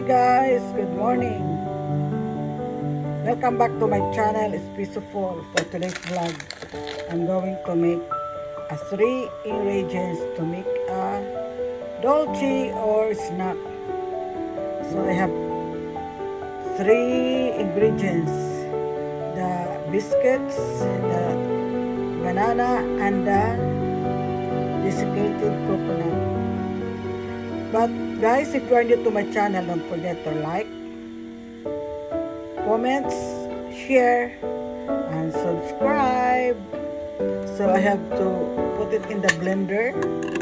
guys, good morning. Welcome back to my channel, it's Peaceful. For today's vlog, I'm going to make a three ingredients to make a dolce or snack. So I have three ingredients. The biscuits, the banana, and the desiccated coconut. But guys, if you are new to my channel, don't forget to like, comments, share, and subscribe. So I have to put it in the blender.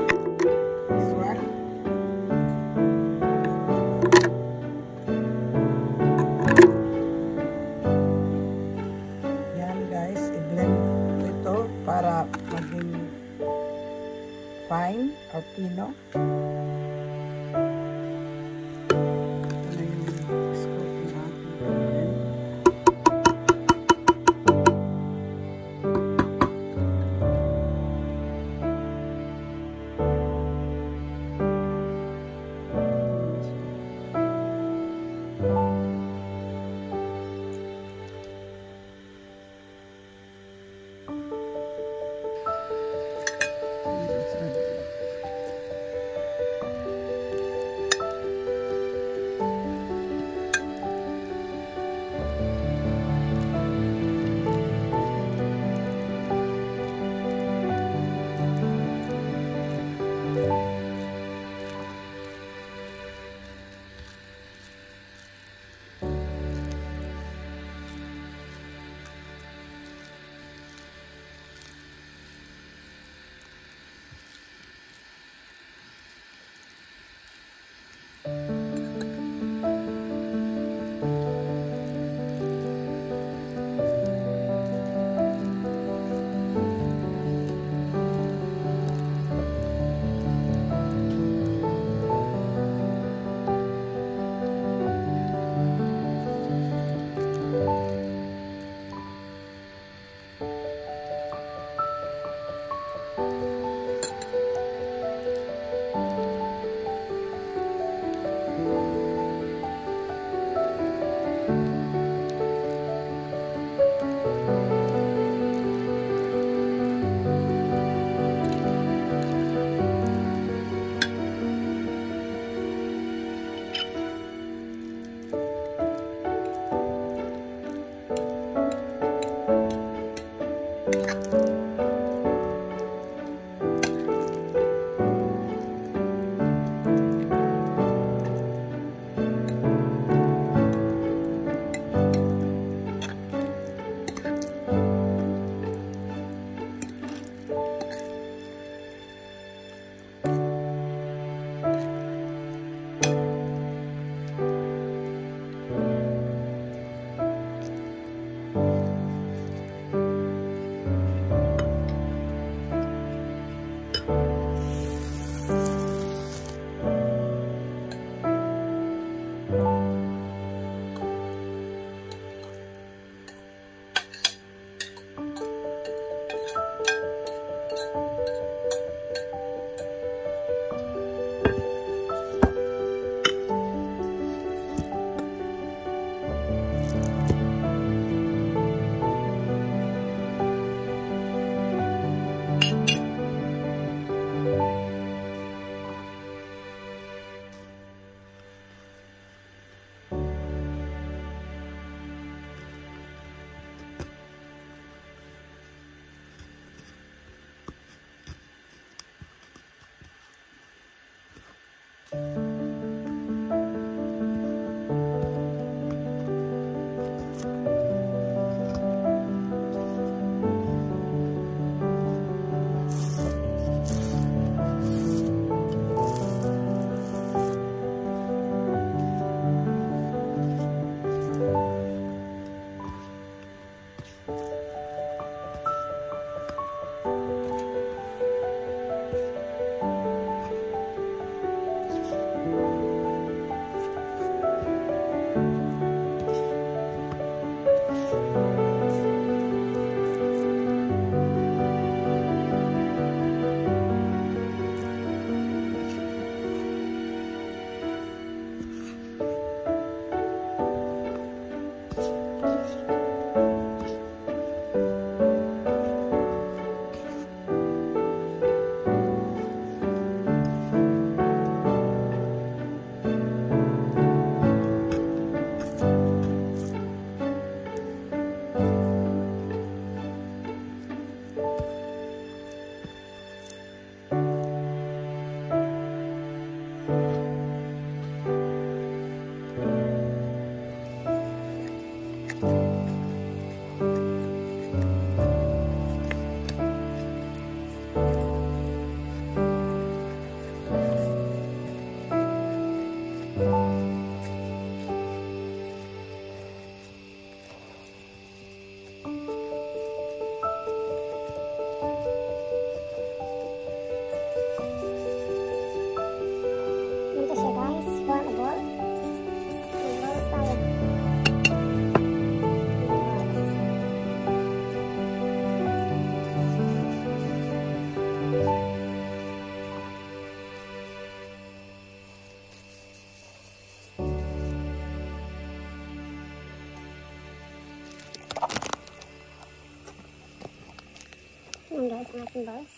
Natin guys.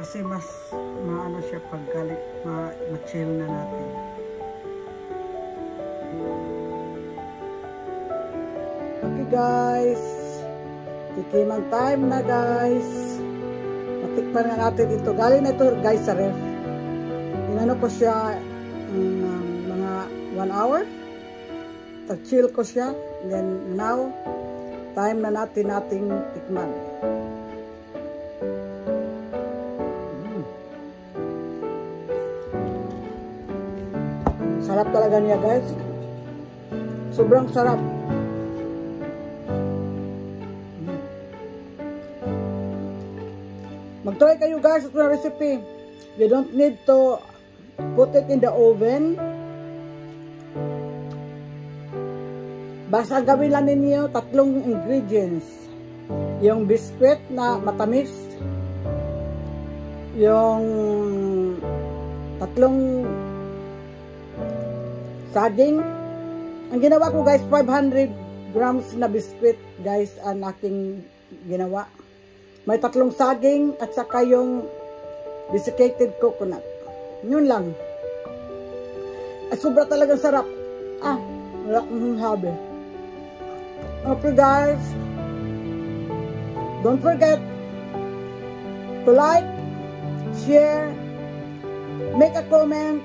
Kasi mas maano siya pag galit, ma, ma-chill na natin. Okay guys, tikiman time na guys. Matikman na natin ito. Galing na ito guys sa ref. Inano ko siya um, mga 1 hour. Tag-chill ko siya. Then now, time na natin nating tikman. Sarap talaga niya guys. Sobrang sarap. Mag-try kayo guys sa recipe. You don't need to put it in the oven. Basta gawin lang ninyo tatlong ingredients. Yung biscuit na matamis. Yung tatlong saging. Ang ginawa ko guys, 500 grams na biscuit guys ang aking ginawa. May tatlong saging at saka yung desiccated coconut. Yun lang. At sobra talagang sarap. Ah, wala akong habi. Okay guys. Don't forget to like, share, make a comment,